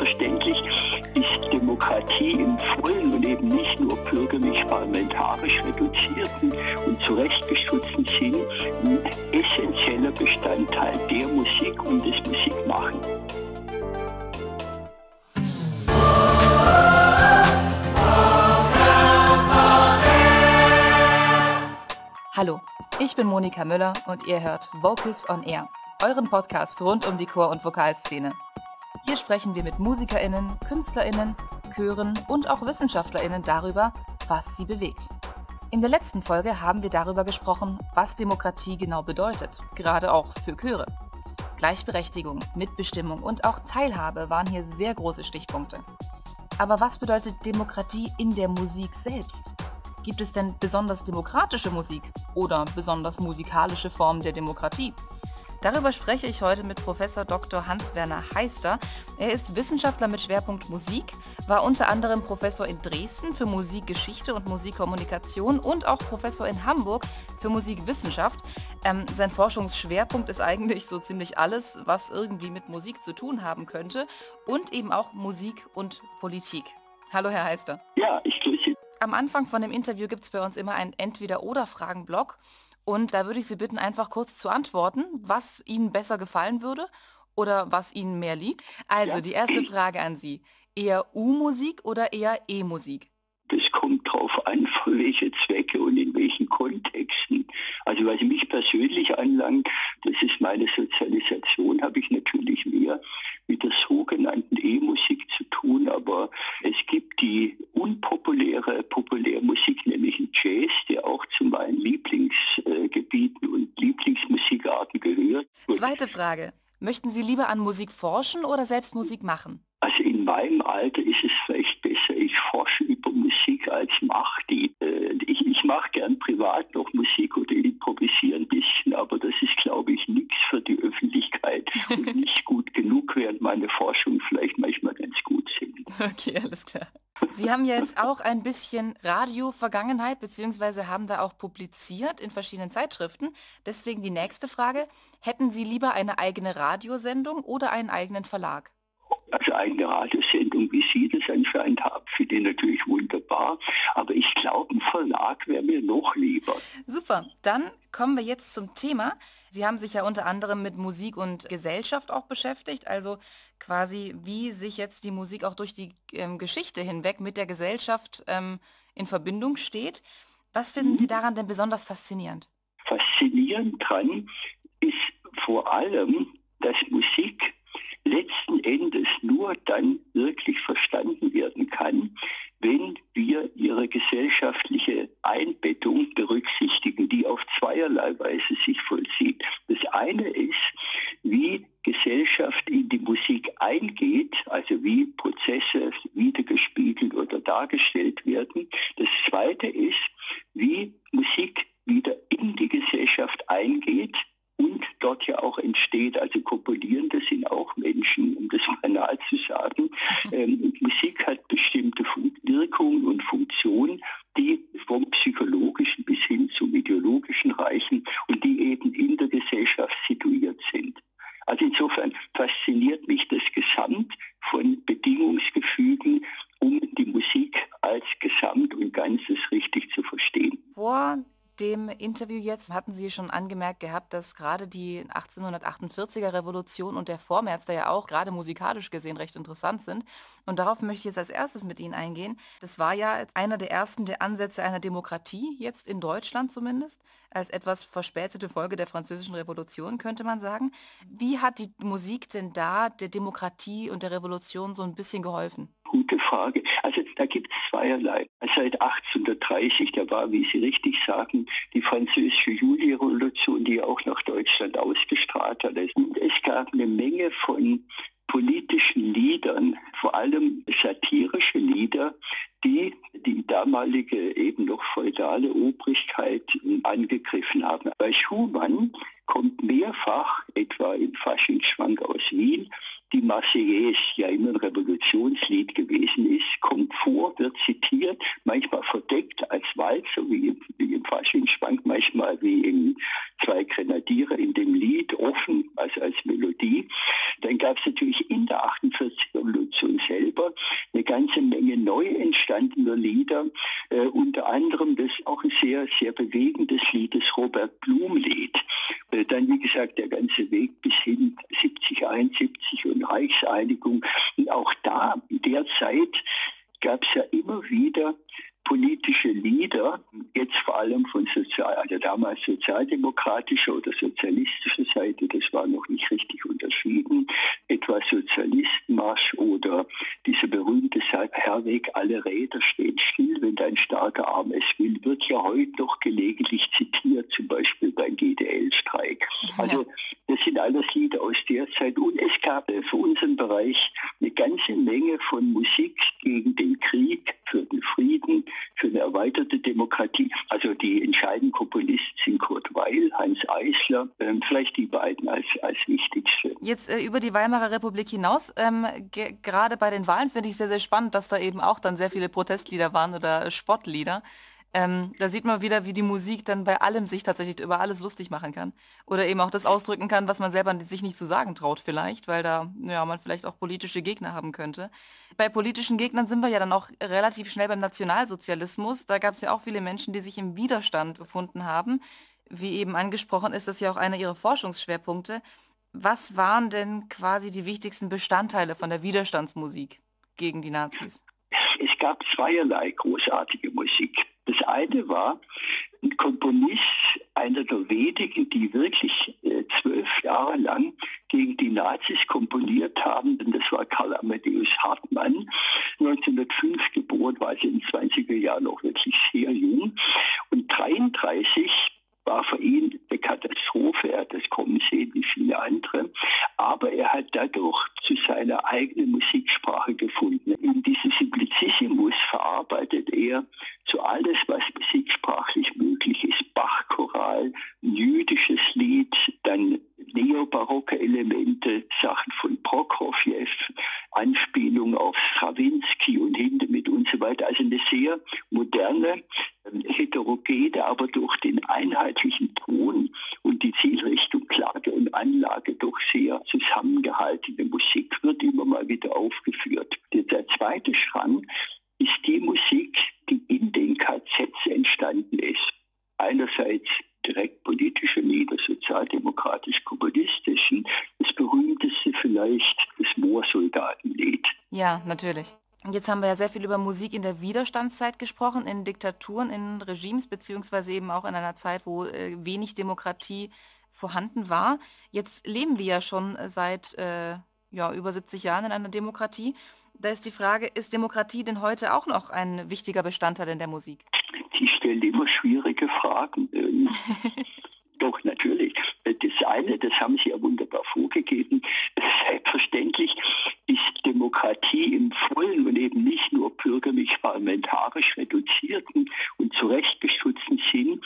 selbstverständlich ist Demokratie im Vollen und eben nicht nur bürgerlich-parlamentarisch reduzierten und zurechtgestutzten Sinn ein essentieller Bestandteil der Musik und des Musikmachens. Hallo, ich bin Monika Müller und ihr hört Vocals on Air, euren Podcast rund um die Chor- und Vokalszene. Hier sprechen wir mit MusikerInnen, KünstlerInnen, Chören und auch WissenschaftlerInnen darüber, was sie bewegt. In der letzten Folge haben wir darüber gesprochen, was Demokratie genau bedeutet, gerade auch für Chöre. Gleichberechtigung, Mitbestimmung und auch Teilhabe waren hier sehr große Stichpunkte. Aber was bedeutet Demokratie in der Musik selbst? Gibt es denn besonders demokratische Musik oder besonders musikalische Formen der Demokratie? Darüber spreche ich heute mit Professor Dr. Hans-Werner Heister. Er ist Wissenschaftler mit Schwerpunkt Musik, war unter anderem Professor in Dresden für Musikgeschichte und Musikkommunikation und auch Professor in Hamburg für Musikwissenschaft. Ähm, sein Forschungsschwerpunkt ist eigentlich so ziemlich alles, was irgendwie mit Musik zu tun haben könnte und eben auch Musik und Politik. Hallo, Herr Heister. Ja, ich grüße. Am Anfang von dem Interview gibt es bei uns immer einen Entweder-Oder-Fragen-Block. Und da würde ich Sie bitten, einfach kurz zu antworten, was Ihnen besser gefallen würde oder was Ihnen mehr liegt. Also ja. die erste Frage an Sie. Eher U-Musik oder eher E-Musik? Das kommt darauf an, für welche Zwecke und in welchen Kontexten. Also was mich persönlich anlangt, das ist meine Sozialisation, habe ich natürlich mehr mit der sogenannten E-Musik zu tun, aber es gibt die unpopuläre Populärmusik, nämlich den Jazz, der auch zu meinen Lieblingsgebieten und Lieblingsmusikarten gehört. Zweite Frage. Möchten Sie lieber an Musik forschen oder selbst Musik machen? Also in meinem Alter ist es vielleicht besser, ich forsche über Musik als mache die. Äh, ich, ich mache gern privat noch Musik oder improvisiere ein bisschen, aber das ist, glaube ich, nichts für die Öffentlichkeit und nicht gut genug, während meine Forschungen vielleicht manchmal ganz gut sind. Okay, alles klar. Sie haben ja jetzt auch ein bisschen Radio-Vergangenheit, beziehungsweise haben da auch publiziert in verschiedenen Zeitschriften. Deswegen die nächste Frage. Hätten Sie lieber eine eigene Radiosendung oder einen eigenen Verlag? Also eine Radiosendung, wie Sie das anscheinend haben, finde ich natürlich wunderbar. Aber ich glaube, ein Verlag wäre mir noch lieber. Super, dann kommen wir jetzt zum Thema. Sie haben sich ja unter anderem mit Musik und Gesellschaft auch beschäftigt, also quasi wie sich jetzt die Musik auch durch die ähm, Geschichte hinweg mit der Gesellschaft ähm, in Verbindung steht. Was finden Sie mhm. daran denn besonders faszinierend? Faszinierend dran ist vor allem, dass Musik letzten Endes nur dann wirklich verstanden werden kann, wenn wir ihre gesellschaftliche Einbettung berücksichtigen, die auf zweierlei Weise sich vollzieht. Das eine ist, wie Gesellschaft in die Musik eingeht, also wie Prozesse wiedergespiegelt oder dargestellt werden. Das zweite ist, wie Musik wieder in die Gesellschaft eingeht, und dort ja auch entsteht. Also Kopulierende sind auch Menschen, um das banal zu sagen. Mhm. Ähm, Musik hat bestimmte Wirkungen und Funktionen, die vom psychologischen bis hin zum ideologischen reichen und die eben in der Gesellschaft situiert sind. Also insofern fasziniert mich das Gesamt von Bedingungsgefügen, um die Musik als Gesamt und Ganzes richtig zu verstehen. Vor dem Interview jetzt hatten Sie schon angemerkt gehabt, dass gerade die 1848er Revolution und der Vormärz da ja auch gerade musikalisch gesehen recht interessant sind. Und darauf möchte ich jetzt als erstes mit Ihnen eingehen. Das war ja einer der ersten der Ansätze einer Demokratie, jetzt in Deutschland zumindest, als etwas verspätete Folge der Französischen Revolution, könnte man sagen. Wie hat die Musik denn da der Demokratie und der Revolution so ein bisschen geholfen? Gute Frage. Also da gibt es zweierlei. Seit 1830, da war, wie Sie richtig sagen, die französische Julirevolution, die auch nach Deutschland ausgestrahlt hat. Und es gab eine Menge von politischen Liedern, vor allem satirische Lieder, die die damalige eben noch feudale Obrigkeit angegriffen haben. Bei Schumann kommt mehrfach, etwa im Faschingsschwank aus Wien, die Marseillaise, ja immer ein Revolutionslied gewesen ist, kommt vor, wird zitiert, manchmal verdeckt als Walzer, wie im, wie im Faschingsschwank, manchmal wie in Zwei Grenadiere in dem Lied, offen, also als Melodie. Dann gab es natürlich in der 48-Revolution selber eine ganze Menge neu entstandener Lieder, äh, unter anderem das auch ein sehr, sehr bewegendes Lied, das Robert Blum-Lied. Äh, dann, wie gesagt, der ganze Weg bis hin 70, 71 und Reichseinigung. Und auch da, in der Zeit, gab es ja immer wieder politische Lieder, jetzt vor allem von sozial, also damals sozialdemokratischer oder sozialistischer Seite, das war noch nicht richtig unterschieden, etwa Sozialistenmarsch oder diese berühmte Herweg, alle Räder stehen still, wenn dein starker Arm es will, wird ja heute noch gelegentlich zitiert, zum Beispiel beim GDL-Streik. Also das sind alles Lieder aus der Zeit und es gab für unseren Bereich eine ganze Menge von Musik gegen den Krieg, für den Frieden, für eine erweiterte Demokratie. Also die entscheidenden Komponisten sind Kurt Weil, Heinz Eisler, ähm, vielleicht die beiden als, als wichtigste. Jetzt äh, über die Weimarer Republik hinaus, ähm, gerade bei den Wahlen finde ich sehr, sehr spannend, dass da eben auch dann sehr viele Protestlieder waren oder Spottlieder. Ähm, da sieht man wieder, wie die Musik dann bei allem sich tatsächlich über alles lustig machen kann. Oder eben auch das ausdrücken kann, was man selber sich nicht zu sagen traut vielleicht, weil da ja, man vielleicht auch politische Gegner haben könnte. Bei politischen Gegnern sind wir ja dann auch relativ schnell beim Nationalsozialismus. Da gab es ja auch viele Menschen, die sich im Widerstand gefunden haben. Wie eben angesprochen ist das ja auch einer ihrer Forschungsschwerpunkte. Was waren denn quasi die wichtigsten Bestandteile von der Widerstandsmusik gegen die Nazis? Es gab zweierlei großartige Musik. Das eine war ein Komponist, einer der wenigen, die wirklich äh, zwölf Jahre lang gegen die Nazis komponiert haben. Und das war Karl Amadeus Hartmann, 1905 geboren, war also in den 20er Jahren noch wirklich sehr jung. Und 33 war für ihn eine Katastrophe. Er hat das kommen sehen wie viele andere. Aber er hat dadurch zu seiner eigenen Musiksprache gefunden. In Simplicissimus verarbeitet er so alles, was musiksprachlich möglich ist. Bachchoral, jüdisches Lied, dann neobarocke Elemente, Sachen von Prokofjew, Anspielungen auf Stravinsky und Hindemith und so weiter. Also eine sehr moderne, ähm, heterogene, aber durch den einheitlichen Ton und die Zielrichtung, Klage und Anlage doch sehr zusammengehaltene Musik wird immer mal wieder aufgeführt. Der zweite Schrank ist die Musik, die in den KZs entstanden ist. Einerseits direkt politische Lieder, sozialdemokratisch-kommunistischen. Das berühmteste vielleicht das Moorsoldatenlied. Ja, natürlich. Und jetzt haben wir ja sehr viel über Musik in der Widerstandszeit gesprochen, in Diktaturen, in Regimes, beziehungsweise eben auch in einer Zeit, wo äh, wenig Demokratie vorhanden war. Jetzt leben wir ja schon seit äh, ja, über 70 Jahren in einer Demokratie. Da ist die Frage, ist Demokratie denn heute auch noch ein wichtiger Bestandteil in der Musik? Sie stellen immer schwierige Fragen. Ähm, doch, natürlich. Das eine, das haben Sie ja wunderbar vorgegeben. Selbstverständlich ist Demokratie im vollen und eben nicht nur bürgerlich-parlamentarisch reduzierten und zurechtgestutzten Sinn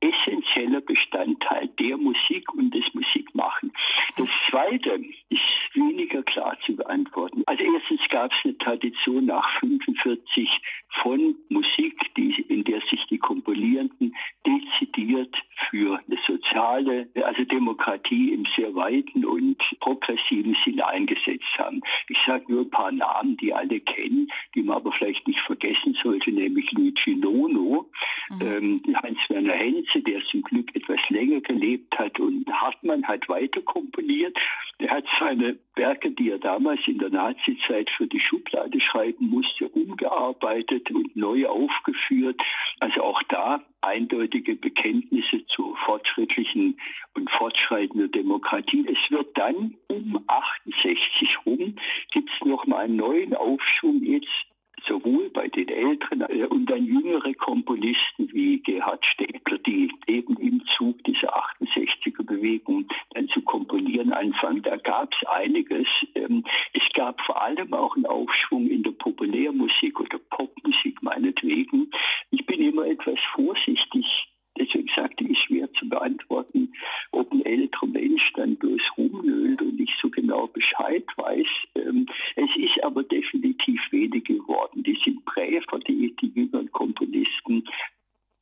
essentieller Bestandteil der Musik und des Musikmachen. Das Zweite ist weniger klar zu beantworten. Also erstens gab es eine Tradition nach 45 von Musik, die, in der sich die Komponierenden dezidiert für eine soziale, also Demokratie im sehr weiten und progressiven Sinne eingesetzt haben. Ich sage nur ein paar Namen, die alle kennen, die man aber vielleicht nicht vergessen sollte, nämlich Luigi Nono, mhm. ähm, Hans-Werner Henze, der zum Glück etwas länger gelebt hat und Hartmann hat weiter komponiert. Er hat seine Werke, die er damals in der Nazizeit für die Schublade schreiben musste, umgearbeitet und neu aufgeführt. Also auch da eindeutige Bekenntnisse zur fortschrittlichen und fortschreitenden Demokratie. Es wird dann um 68 rum, gibt es nochmal einen neuen Aufschwung jetzt sowohl bei den älteren äh, und dann jüngere Komponisten wie Gerhard Städtler, die eben im Zug dieser 68er Bewegung dann zu komponieren anfangen. Da gab es einiges. Ähm, es gab vor allem auch einen Aufschwung in der Populärmusik oder Popmusik meinetwegen. Ich bin immer etwas vorsichtig deswegen sagte ich, schwer zu beantworten, ob ein älterer Mensch dann bloß rumnölt und nicht so genau Bescheid weiß. Ähm, es ist aber definitiv wenige geworden. Die sind Präfer, die, die jüngeren Komponisten,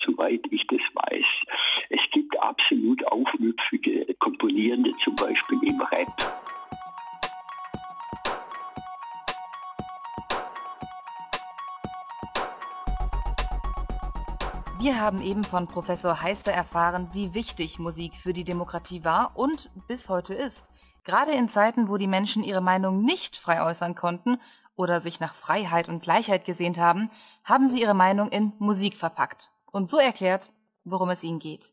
soweit ich das weiß. Es gibt absolut aufmüpfige Komponierende, zum Beispiel im Rap. Wir haben eben von Professor Heister erfahren, wie wichtig Musik für die Demokratie war und bis heute ist. Gerade in Zeiten, wo die Menschen ihre Meinung nicht frei äußern konnten oder sich nach Freiheit und Gleichheit gesehnt haben, haben sie ihre Meinung in Musik verpackt und so erklärt, worum es ihnen geht.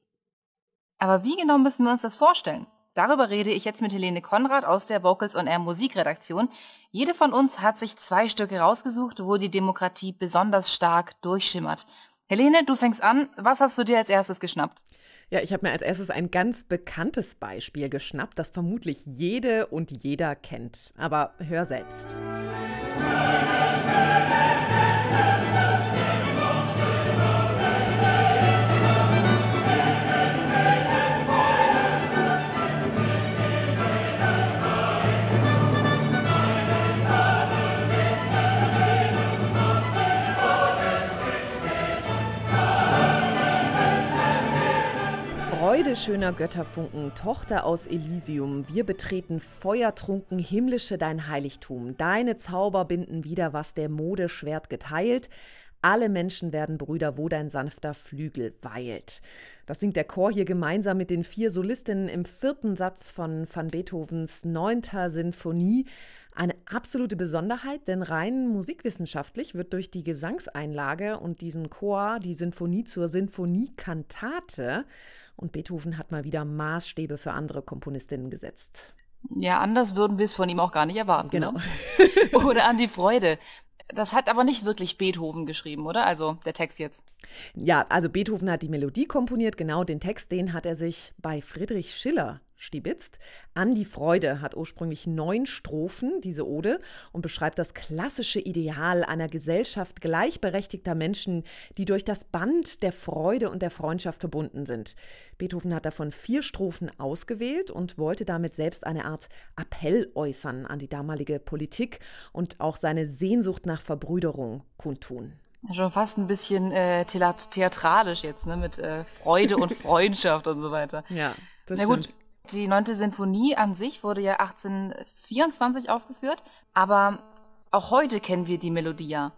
Aber wie genau müssen wir uns das vorstellen? Darüber rede ich jetzt mit Helene Konrad aus der Vocals on Air Musikredaktion. Jede von uns hat sich zwei Stücke rausgesucht, wo die Demokratie besonders stark durchschimmert. Helene, du fängst an. Was hast du dir als erstes geschnappt? Ja, ich habe mir als erstes ein ganz bekanntes Beispiel geschnappt, das vermutlich jede und jeder kennt. Aber hör selbst. Freude schöner Götterfunken, Tochter aus Elysium, wir betreten feuertrunken himmlische dein Heiligtum. Deine Zauber binden wieder, was der Mode Schwert geteilt. Alle Menschen werden Brüder, wo dein sanfter Flügel weilt. Das singt der Chor hier gemeinsam mit den vier Solistinnen im vierten Satz von van Beethovens neunter Sinfonie. Eine absolute Besonderheit, denn rein musikwissenschaftlich wird durch die Gesangseinlage und diesen Chor die Sinfonie zur Sinfoniekantate und Beethoven hat mal wieder Maßstäbe für andere Komponistinnen gesetzt. Ja, anders würden wir es von ihm auch gar nicht erwarten. Genau. Ne? oder an die Freude. Das hat aber nicht wirklich Beethoven geschrieben, oder? Also der Text jetzt. Ja, also Beethoven hat die Melodie komponiert, genau den Text, den hat er sich bei Friedrich Schiller stibitzt. An die Freude hat ursprünglich neun Strophen, diese Ode, und beschreibt das klassische Ideal einer Gesellschaft gleichberechtigter Menschen, die durch das Band der Freude und der Freundschaft verbunden sind. Beethoven hat davon vier Strophen ausgewählt und wollte damit selbst eine Art Appell äußern an die damalige Politik und auch seine Sehnsucht nach Verbrüderung kundtun. Schon fast ein bisschen äh, theatralisch jetzt, ne? mit äh, Freude und Freundschaft und so weiter. Ja, das Na gut, die neunte Sinfonie an sich wurde ja 1824 aufgeführt, aber auch heute kennen wir die Melodie ja.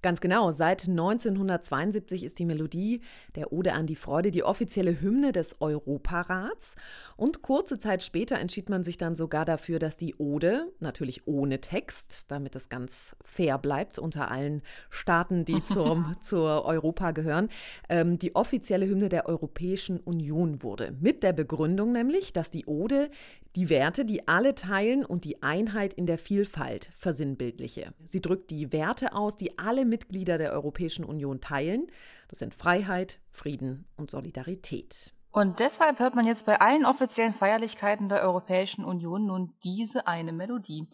Ganz genau. Seit 1972 ist die Melodie der Ode an die Freude die offizielle Hymne des Europarats. Und kurze Zeit später entschied man sich dann sogar dafür, dass die Ode, natürlich ohne Text, damit es ganz fair bleibt unter allen Staaten, die zum, zur Europa gehören, ähm, die offizielle Hymne der Europäischen Union wurde. Mit der Begründung nämlich, dass die Ode die Werte, die alle teilen und die Einheit in der Vielfalt versinnbildliche. Sie drückt die Werte aus, die alle Mitglieder der Europäischen Union teilen. Das sind Freiheit, Frieden und Solidarität. Und deshalb hört man jetzt bei allen offiziellen Feierlichkeiten der Europäischen Union nun diese eine Melodie.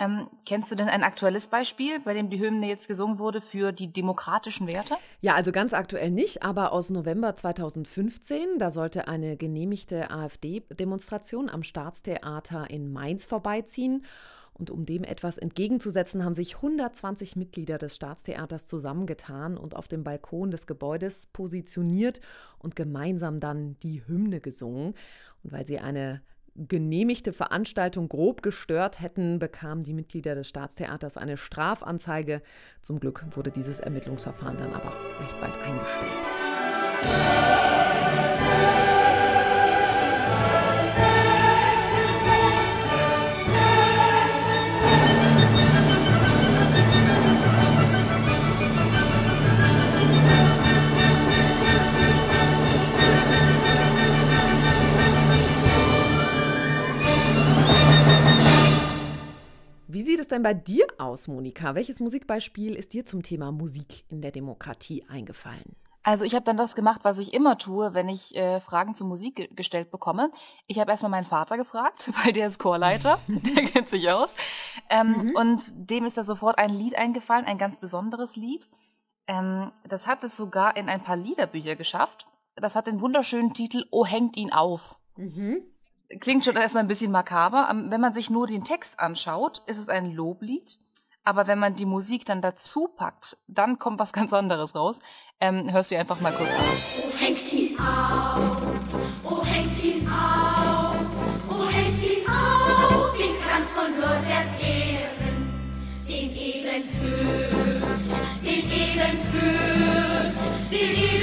Ähm, kennst du denn ein aktuelles Beispiel, bei dem die Hymne jetzt gesungen wurde für die demokratischen Werte? Ja, also ganz aktuell nicht, aber aus November 2015, da sollte eine genehmigte AfD-Demonstration am Staatstheater in Mainz vorbeiziehen. Und um dem etwas entgegenzusetzen, haben sich 120 Mitglieder des Staatstheaters zusammengetan und auf dem Balkon des Gebäudes positioniert und gemeinsam dann die Hymne gesungen. Und weil sie eine genehmigte Veranstaltung grob gestört hätten, bekamen die Mitglieder des Staatstheaters eine Strafanzeige. Zum Glück wurde dieses Ermittlungsverfahren dann aber recht bald eingestellt. Denn bei dir aus, Monika? Welches Musikbeispiel ist dir zum Thema Musik in der Demokratie eingefallen? Also ich habe dann das gemacht, was ich immer tue, wenn ich äh, Fragen zur Musik ge gestellt bekomme. Ich habe erstmal meinen Vater gefragt, weil der ist Chorleiter, der kennt sich aus. Ähm, mhm. Und dem ist da sofort ein Lied eingefallen, ein ganz besonderes Lied. Ähm, das hat es sogar in ein paar Liederbücher geschafft. Das hat den wunderschönen Titel Oh hängt ihn auf. Mhm. Klingt schon erstmal ein bisschen makaber. Wenn man sich nur den Text anschaut, ist es ein Loblied. Aber wenn man die Musik dann dazu packt, dann kommt was ganz anderes raus. Ähm, hörst du einfach mal kurz an. Oh, hängt ihn auf, oh, hängt ihn auf, oh, hängt ihn auf, den Kranz von Lorbeeren, den edlen Fürst, den edlen Fürst, den edlen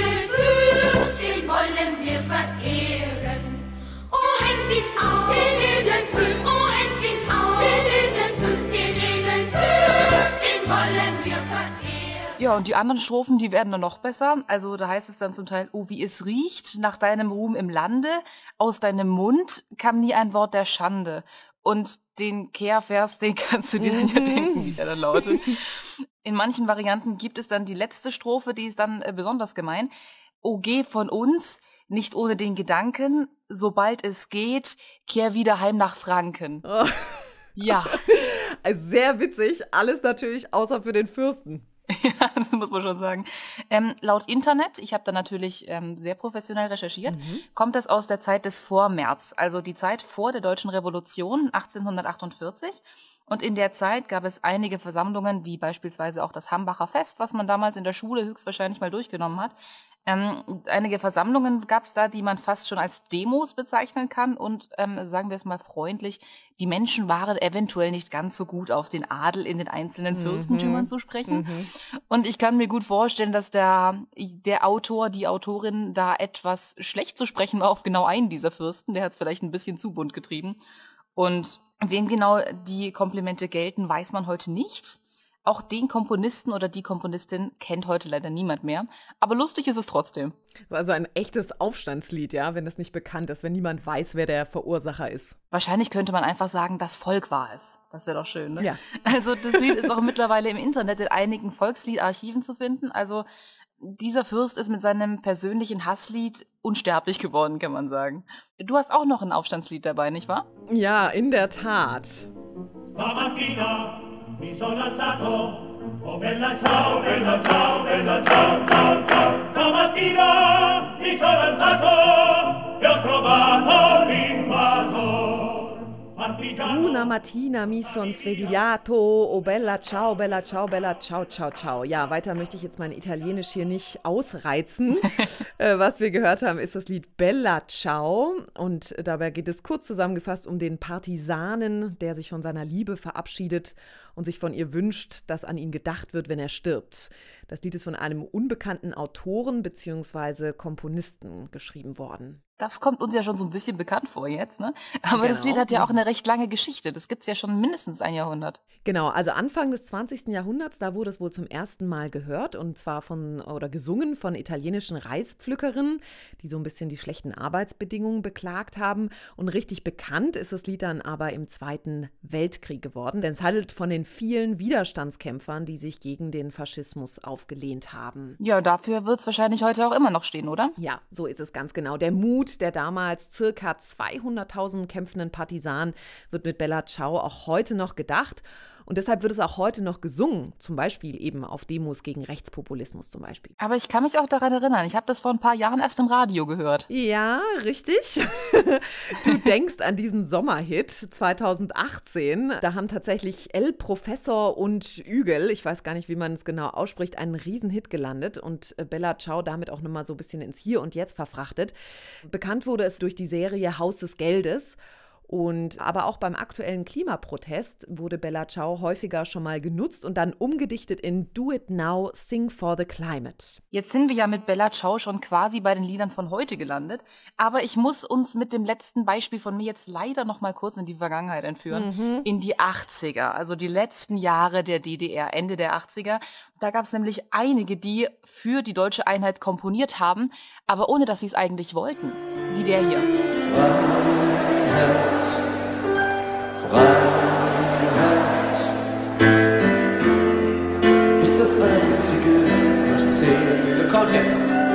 Ja, und die anderen Strophen, die werden dann noch besser. Also da heißt es dann zum Teil, oh, wie es riecht nach deinem Ruhm im Lande, aus deinem Mund kam nie ein Wort der Schande. Und den Kehrvers, den kannst du dir dann ja mhm. denken, wie der dann lautet. In manchen Varianten gibt es dann die letzte Strophe, die ist dann äh, besonders gemein. O geh von uns, nicht ohne den Gedanken, sobald es geht, kehr wieder heim nach Franken. Oh. Ja. Also sehr witzig, alles natürlich außer für den Fürsten. Ja, das muss man schon sagen. Ähm, laut Internet, ich habe da natürlich ähm, sehr professionell recherchiert, mhm. kommt es aus der Zeit des Vormärz, also die Zeit vor der Deutschen Revolution 1848. Und in der Zeit gab es einige Versammlungen, wie beispielsweise auch das Hambacher Fest, was man damals in der Schule höchstwahrscheinlich mal durchgenommen hat. Ähm, einige Versammlungen gab es da, die man fast schon als Demos bezeichnen kann. Und ähm, sagen wir es mal freundlich, die Menschen waren eventuell nicht ganz so gut auf den Adel in den einzelnen mhm. Fürstentümern mhm. zu sprechen. Mhm. Und ich kann mir gut vorstellen, dass der, der Autor, die Autorin da etwas schlecht zu sprechen war auf genau einen dieser Fürsten. Der hat es vielleicht ein bisschen zu bunt getrieben. Und Wem genau die Komplimente gelten, weiß man heute nicht. Auch den Komponisten oder die Komponistin kennt heute leider niemand mehr. Aber lustig ist es trotzdem. Also ein echtes Aufstandslied, ja, wenn das nicht bekannt ist, wenn niemand weiß, wer der Verursacher ist. Wahrscheinlich könnte man einfach sagen, das Volk war es. Das wäre doch schön, ne? Ja. Also das Lied ist auch mittlerweile im Internet in einigen Volksliedarchiven zu finden. Also dieser Fürst ist mit seinem persönlichen Hasslied unsterblich geworden, kann man sagen. Du hast auch noch ein Aufstandslied dabei, nicht wahr? Ja, in der Tat. Stamattina mi sono alzato, oh bella ciao, bella ciao, bella ciao, ciao, ciao. Stamattina mi sono Una mattina mi son svegliato, oh bella ciao, bella ciao, bella ciao, ciao, ciao. Ja, weiter möchte ich jetzt mein Italienisch hier nicht ausreizen. äh, was wir gehört haben, ist das Lied Bella Ciao. Und dabei geht es kurz zusammengefasst um den Partisanen, der sich von seiner Liebe verabschiedet und sich von ihr wünscht, dass an ihn gedacht wird, wenn er stirbt. Das Lied ist von einem unbekannten Autoren bzw. Komponisten geschrieben worden. Das kommt uns ja schon so ein bisschen bekannt vor jetzt, ne? Aber genau. das Lied hat ja auch eine recht lange Geschichte. Das gibt es ja schon mindestens ein Jahrhundert. Genau, also Anfang des 20. Jahrhunderts, da wurde es wohl zum ersten Mal gehört und zwar von oder gesungen von italienischen Reispflückerinnen, die so ein bisschen die schlechten Arbeitsbedingungen beklagt haben. Und richtig bekannt ist das Lied dann aber im Zweiten Weltkrieg geworden, denn es handelt von den vielen Widerstandskämpfern, die sich gegen den Faschismus aufgelehnt haben. Ja, dafür wird es wahrscheinlich heute auch immer noch stehen, oder? Ja, so ist es ganz genau. Der Mut der damals circa 200.000 kämpfenden Partisanen wird mit Bella Ciao auch heute noch gedacht. Und deshalb wird es auch heute noch gesungen, zum Beispiel eben auf Demos gegen Rechtspopulismus zum Beispiel. Aber ich kann mich auch daran erinnern, ich habe das vor ein paar Jahren erst im Radio gehört. Ja, richtig. du denkst an diesen Sommerhit 2018. Da haben tatsächlich El Professor und Ügel, ich weiß gar nicht, wie man es genau ausspricht, einen Riesenhit gelandet und Bella Ciao damit auch nochmal so ein bisschen ins Hier und Jetzt verfrachtet. Bekannt wurde es durch die Serie Haus des Geldes. Und aber auch beim aktuellen Klimaprotest wurde Bella Ciao häufiger schon mal genutzt und dann umgedichtet in Do It Now, Sing for the Climate. Jetzt sind wir ja mit Bella Ciao schon quasi bei den Liedern von heute gelandet, aber ich muss uns mit dem letzten Beispiel von mir jetzt leider noch mal kurz in die Vergangenheit entführen, mhm. in die 80er, also die letzten Jahre der DDR, Ende der 80er. Da gab es nämlich einige, die für die deutsche Einheit komponiert haben, aber ohne dass sie es eigentlich wollten. Wie der hier. Freiheit, Freiheit ist das Einzige, was zählt. So kommt jetzt.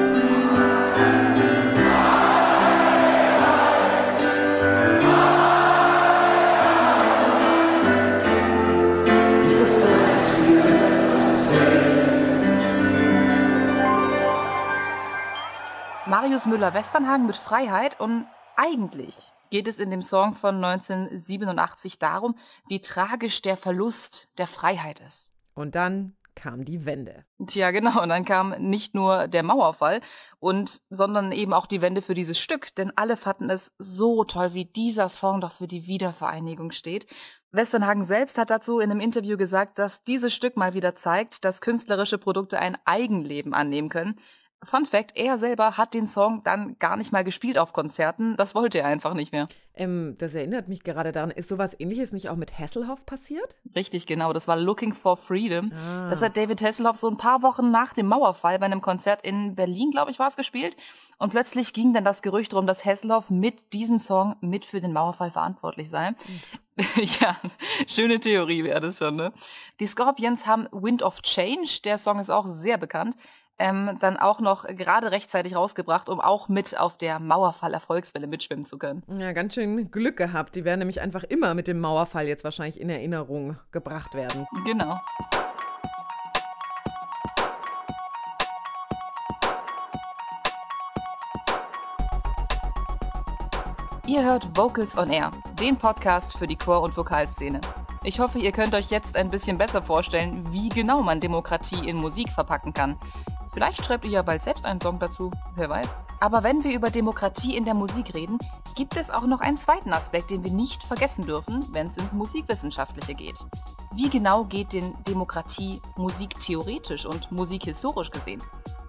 Marius Müller-Westernhagen mit Freiheit und eigentlich geht es in dem Song von 1987 darum, wie tragisch der Verlust der Freiheit ist. Und dann kam die Wende. Tja, genau. Und dann kam nicht nur der Mauerfall und, sondern eben auch die Wende für dieses Stück. Denn alle fanden es so toll, wie dieser Song doch für die Wiedervereinigung steht. Westernhagen selbst hat dazu in einem Interview gesagt, dass dieses Stück mal wieder zeigt, dass künstlerische Produkte ein Eigenleben annehmen können. Fun Fact, er selber hat den Song dann gar nicht mal gespielt auf Konzerten. Das wollte er einfach nicht mehr. Ähm, das erinnert mich gerade daran. Ist sowas ähnliches nicht auch mit Hasselhoff passiert? Richtig, genau. Das war Looking for Freedom. Ah. Das hat David Hasselhoff so ein paar Wochen nach dem Mauerfall bei einem Konzert in Berlin, glaube ich, war es gespielt. Und plötzlich ging dann das Gerücht rum, dass Hasselhoff mit diesem Song mit für den Mauerfall verantwortlich sei. Mhm. ja, schöne Theorie wäre das schon, ne? Die Scorpions haben Wind of Change. Der Song ist auch sehr bekannt ähm, dann auch noch gerade rechtzeitig rausgebracht, um auch mit auf der Mauerfall-Erfolgswelle mitschwimmen zu können. Ja, ganz schön Glück gehabt. Die werden nämlich einfach immer mit dem Mauerfall jetzt wahrscheinlich in Erinnerung gebracht werden. Genau. Ihr hört Vocals on Air, den Podcast für die Chor- und Vokalszene. Ich hoffe, ihr könnt euch jetzt ein bisschen besser vorstellen, wie genau man Demokratie in Musik verpacken kann. Vielleicht schreibt ihr ja bald selbst einen Song dazu, wer weiß. Aber wenn wir über Demokratie in der Musik reden, gibt es auch noch einen zweiten Aspekt, den wir nicht vergessen dürfen, wenn es ins Musikwissenschaftliche geht. Wie genau geht denn Demokratie musiktheoretisch und musikhistorisch gesehen?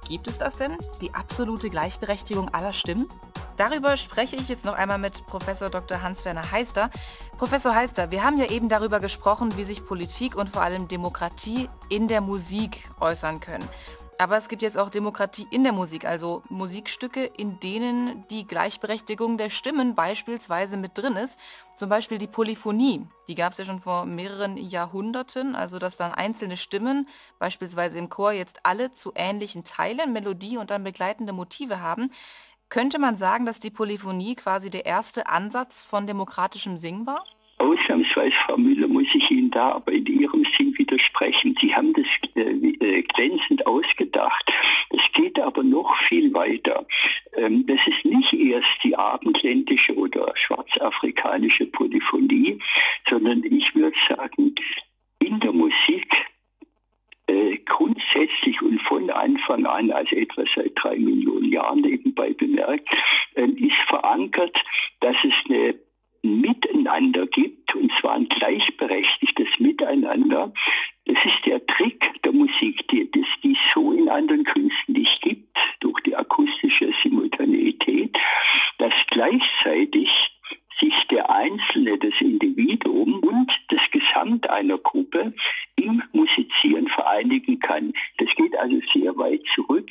Gibt es das denn? Die absolute Gleichberechtigung aller Stimmen? Darüber spreche ich jetzt noch einmal mit Professor Dr. Hans-Werner Heister. Professor Heister, wir haben ja eben darüber gesprochen, wie sich Politik und vor allem Demokratie in der Musik äußern können. Aber es gibt jetzt auch Demokratie in der Musik, also Musikstücke, in denen die Gleichberechtigung der Stimmen beispielsweise mit drin ist. Zum Beispiel die Polyphonie. Die gab es ja schon vor mehreren Jahrhunderten, also dass dann einzelne Stimmen, beispielsweise im Chor, jetzt alle zu ähnlichen Teilen, Melodie und dann begleitende Motive haben. Könnte man sagen, dass die Polyphonie quasi der erste Ansatz von demokratischem Singen war? Ausnahmsweise, Frau Müller, muss ich Ihnen da aber in Ihrem Sinn widersprechen. Sie haben das äh, äh, glänzend ausgedacht. Es geht aber noch viel weiter. Ähm, das ist nicht erst die abendländische oder schwarzafrikanische Polyphonie, sondern ich würde sagen, in der Musik äh, grundsätzlich und von Anfang an, also etwa seit drei Millionen Jahren nebenbei bemerkt, äh, ist verankert, dass es eine Miteinander gibt, und zwar ein gleichberechtigtes Miteinander. Das ist der Trick der Musik, die es die so in anderen Künsten nicht gibt, durch die akustische Simultaneität, dass gleichzeitig sich der Einzelne, das Individuum und das Gesamt einer Gruppe im Musizieren vereinigen kann. Das geht also sehr weit zurück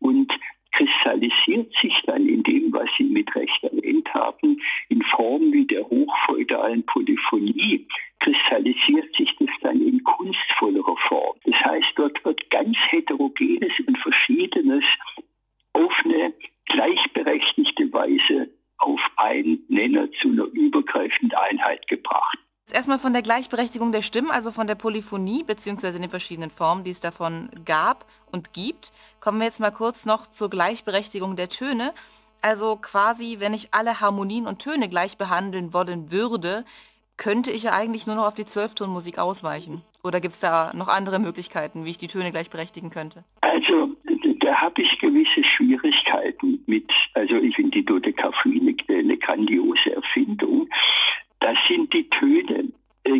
und kristallisiert sich dann in dem, was Sie mit Recht erwähnt haben, in Form wie der hochfeudalen Polyphonie, kristallisiert sich das dann in kunstvollerer Form. Das heißt, dort wird ganz heterogenes und verschiedenes auf eine gleichberechtigte Weise auf einen Nenner zu einer übergreifenden Einheit gebracht. Erstmal von der Gleichberechtigung der Stimmen, also von der Polyphonie, beziehungsweise den verschiedenen Formen, die es davon gab und gibt, kommen wir jetzt mal kurz noch zur Gleichberechtigung der Töne. Also quasi, wenn ich alle Harmonien und Töne gleich behandeln wollen würde, könnte ich ja eigentlich nur noch auf die Zwölftonmusik ausweichen. Oder gibt es da noch andere Möglichkeiten, wie ich die Töne gleich berechtigen könnte? Also da habe ich gewisse Schwierigkeiten mit. Also ich finde die Dodekaphonie eine grandiose Erfindung. Das sind die Töne äh,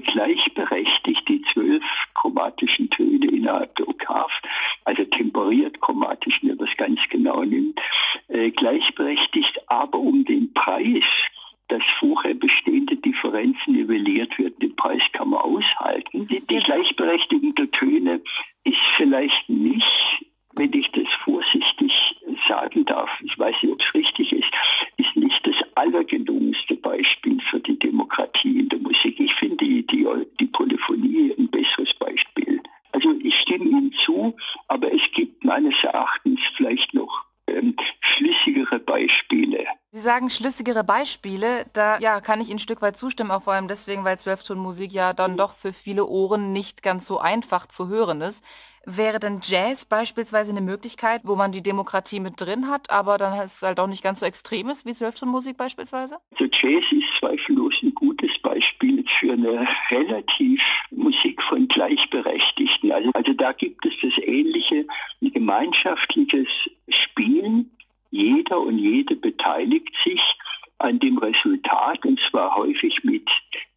gleichberechtigt, die zwölf chromatischen Töne innerhalb der Oktav, also temperiert chromatisch, wenn man das ganz genau nimmt, äh, gleichberechtigt, aber um den Preis dass vorher bestehende Differenzen nivelliert wird. Den Preis kann man aushalten. Die, die Gleichberechtigung der Töne ist vielleicht nicht wenn ich das vorsichtig sagen darf, ich weiß nicht, ob es richtig ist, ist nicht das allergelungenste Beispiel für die Demokratie meines Erachtens vielleicht noch ähm, schlüssigere Beispiele. Sie sagen schlüssigere Beispiele, da ja, kann ich Ihnen ein Stück weit zustimmen, auch vor allem deswegen, weil Zwölftonmusik ja dann doch für viele Ohren nicht ganz so einfach zu hören ist. Wäre denn Jazz beispielsweise eine Möglichkeit, wo man die Demokratie mit drin hat, aber dann ist es halt auch nicht ganz so extrem ist wie Zwölftonmusik beispielsweise? Also Jazz ist zweifellos ein gutes Beispiel für eine relativ Musik von Gleichberechtigten. Also, also da gibt es das ähnliche, ein gemeinschaftliches Spielen. Jeder und jede beteiligt sich an dem Resultat und zwar häufig mit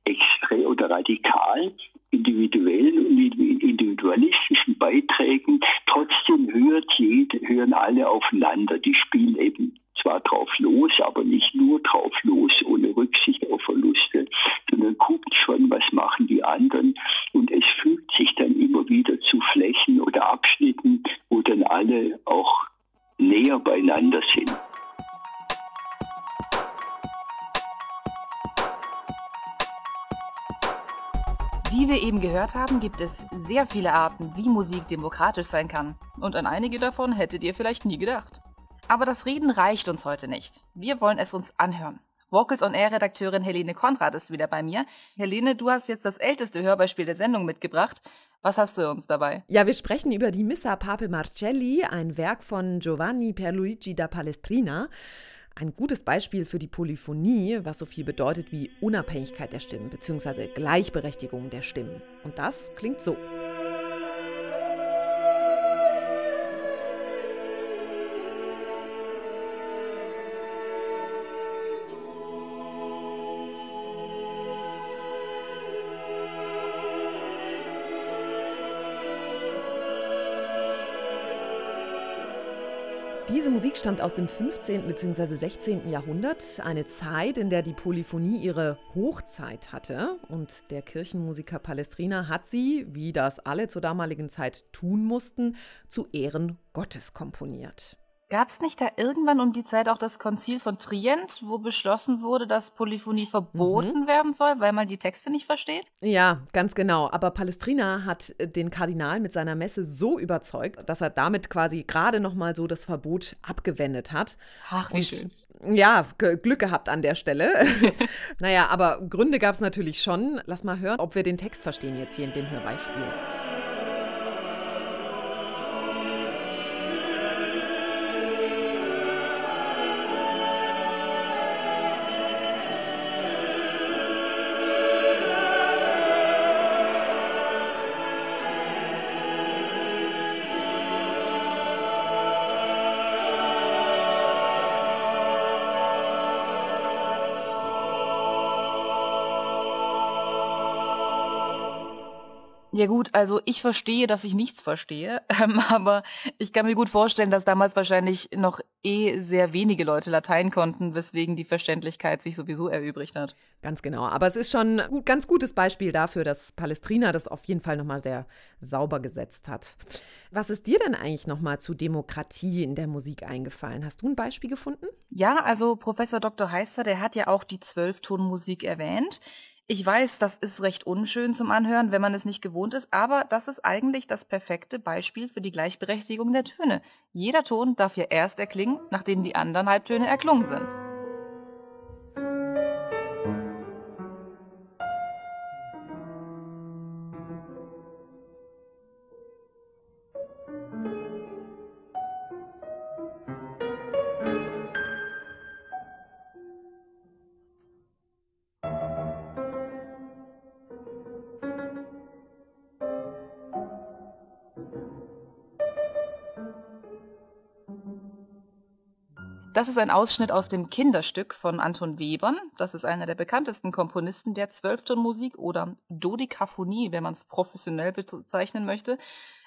extrem oder radikal individuellen und individualistischen Beiträgen. Trotzdem hört jede, hören alle aufeinander. Die spielen eben zwar drauf los, aber nicht nur drauf los, ohne Rücksicht auf Verluste, sondern guckt schon, was machen die anderen. Und es fügt sich dann immer wieder zu Flächen oder Abschnitten, wo dann alle auch näher beieinander sind. Eben gehört haben, gibt es sehr viele Arten, wie Musik demokratisch sein kann. Und an einige davon hättet ihr vielleicht nie gedacht. Aber das Reden reicht uns heute nicht. Wir wollen es uns anhören. Vocals on Air Redakteurin Helene Konrad ist wieder bei mir. Helene, du hast jetzt das älteste Hörbeispiel der Sendung mitgebracht. Was hast du uns dabei? Ja, wir sprechen über die Missa Pape Marcelli, ein Werk von Giovanni Pierluigi da Palestrina. Ein gutes Beispiel für die Polyphonie, was so viel bedeutet wie Unabhängigkeit der Stimmen bzw. Gleichberechtigung der Stimmen. Und das klingt so. Diese Musik stammt aus dem 15. bzw. 16. Jahrhundert, eine Zeit, in der die Polyphonie ihre Hochzeit hatte. Und der Kirchenmusiker Palestrina hat sie, wie das alle zur damaligen Zeit tun mussten, zu Ehren Gottes komponiert. Gab es nicht da irgendwann um die Zeit auch das Konzil von Trient, wo beschlossen wurde, dass Polyphonie verboten mhm. werden soll, weil man die Texte nicht versteht? Ja, ganz genau. Aber Palestrina hat äh, den Kardinal mit seiner Messe so überzeugt, dass er damit quasi gerade noch mal so das Verbot abgewendet hat. Ach, wie Und, schön. Ja, Glück gehabt an der Stelle. naja, aber Gründe gab es natürlich schon. Lass mal hören, ob wir den Text verstehen jetzt hier in dem Hörbeispiel. Ja gut, also ich verstehe, dass ich nichts verstehe, ähm, aber ich kann mir gut vorstellen, dass damals wahrscheinlich noch eh sehr wenige Leute Latein konnten, weswegen die Verständlichkeit sich sowieso erübrigt hat. Ganz genau. Aber es ist schon ein ganz gutes Beispiel dafür, dass Palestrina das auf jeden Fall nochmal sehr sauber gesetzt hat. Was ist dir denn eigentlich nochmal zu Demokratie in der Musik eingefallen? Hast du ein Beispiel gefunden? Ja, also Professor Dr. Heister, der hat ja auch die Zwölftonmusik erwähnt. Ich weiß, das ist recht unschön zum Anhören, wenn man es nicht gewohnt ist, aber das ist eigentlich das perfekte Beispiel für die Gleichberechtigung der Töne. Jeder Ton darf ja erst erklingen, nachdem die anderen Halbtöne erklungen sind. Das ist ein Ausschnitt aus dem Kinderstück von Anton Webern. Das ist einer der bekanntesten Komponisten der Zwölftonmusik oder Dodekaphonie, wenn man es professionell bezeichnen möchte.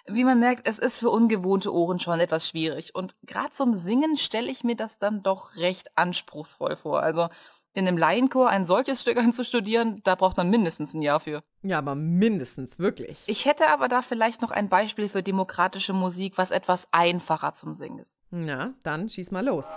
Wie man merkt, es ist für ungewohnte Ohren schon etwas schwierig. Und gerade zum Singen stelle ich mir das dann doch recht anspruchsvoll vor. Also in einem Laienchor ein solches Stück anzustudieren, da braucht man mindestens ein Jahr für. Ja, aber mindestens, wirklich. Ich hätte aber da vielleicht noch ein Beispiel für demokratische Musik, was etwas einfacher zum Singen ist. Na, dann schieß mal los.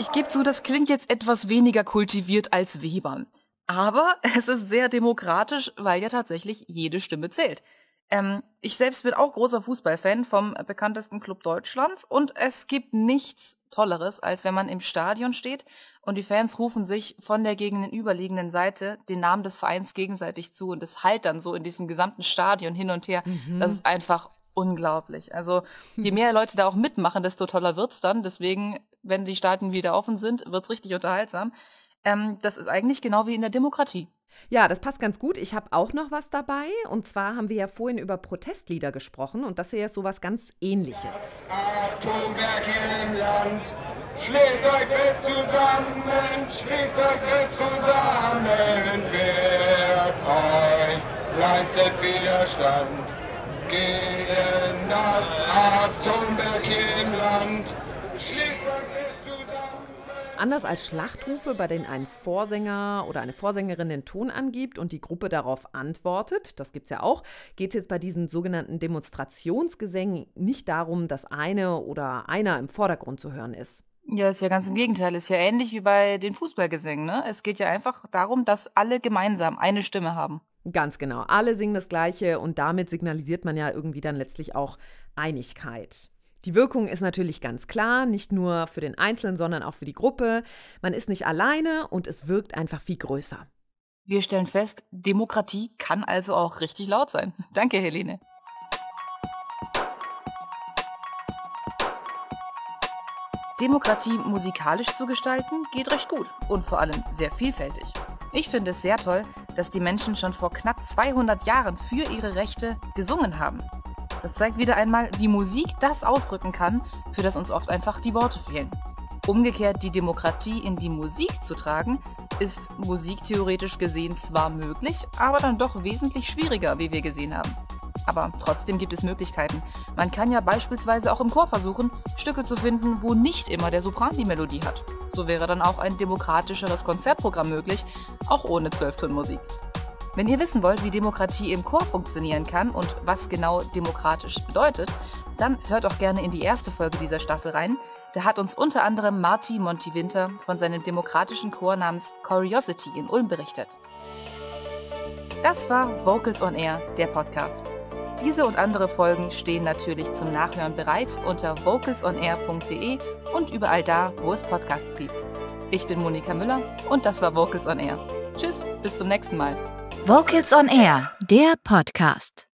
Ich gebe zu, das klingt jetzt etwas weniger kultiviert als Webern. Aber es ist sehr demokratisch, weil ja tatsächlich jede Stimme zählt. Ähm, ich selbst bin auch großer Fußballfan vom bekanntesten Club Deutschlands und es gibt nichts Tolleres, als wenn man im Stadion steht und die Fans rufen sich von der gegenüberliegenden Seite den Namen des Vereins gegenseitig zu und es halt dann so in diesem gesamten Stadion hin und her. Mhm. Das ist einfach unglaublich. Also je mehr Leute da auch mitmachen, desto toller wird's dann. Deswegen, wenn die Staaten wieder offen sind, wird's richtig unterhaltsam. Ähm, das ist eigentlich genau wie in der Demokratie. Ja, das passt ganz gut. Ich habe auch noch was dabei. Und zwar haben wir ja vorhin über Protestlieder gesprochen und das hier ist sowas ganz ähnliches. Atomwerk hier im Land, schließt euch fest zusammen, schließt euch fest zusammen, wehrt euch, leistet Widerstand gegen das Atomwerk hier im Land. Schließt euch fest zusammen. Anders als Schlachtrufe, bei denen ein Vorsänger oder eine Vorsängerin den Ton angibt und die Gruppe darauf antwortet, das gibt es ja auch, geht es jetzt bei diesen sogenannten Demonstrationsgesängen nicht darum, dass eine oder einer im Vordergrund zu hören ist. Ja, ist ja ganz im Gegenteil. Ist ja ähnlich wie bei den Fußballgesängen. Ne? Es geht ja einfach darum, dass alle gemeinsam eine Stimme haben. Ganz genau. Alle singen das Gleiche und damit signalisiert man ja irgendwie dann letztlich auch Einigkeit. Die Wirkung ist natürlich ganz klar, nicht nur für den Einzelnen, sondern auch für die Gruppe. Man ist nicht alleine und es wirkt einfach viel größer. Wir stellen fest, Demokratie kann also auch richtig laut sein. Danke, Helene. Demokratie musikalisch zu gestalten geht recht gut und vor allem sehr vielfältig. Ich finde es sehr toll, dass die Menschen schon vor knapp 200 Jahren für ihre Rechte gesungen haben. Das zeigt wieder einmal, wie Musik das ausdrücken kann, für das uns oft einfach die Worte fehlen. Umgekehrt die Demokratie in die Musik zu tragen, ist musiktheoretisch gesehen zwar möglich, aber dann doch wesentlich schwieriger, wie wir gesehen haben. Aber trotzdem gibt es Möglichkeiten. Man kann ja beispielsweise auch im Chor versuchen, Stücke zu finden, wo nicht immer der Sopran die Melodie hat. So wäre dann auch ein demokratischeres Konzertprogramm möglich, auch ohne Zwölftonmusik. Wenn ihr wissen wollt, wie Demokratie im Chor funktionieren kann und was genau demokratisch bedeutet, dann hört auch gerne in die erste Folge dieser Staffel rein. Da hat uns unter anderem Marty Monti-Winter von seinem demokratischen Chor namens Curiosity in Ulm berichtet. Das war Vocals on Air, der Podcast. Diese und andere Folgen stehen natürlich zum Nachhören bereit unter vocalsonair.de und überall da, wo es Podcasts gibt. Ich bin Monika Müller und das war Vocals on Air. Tschüss, bis zum nächsten Mal. Vocals on Air, der Podcast.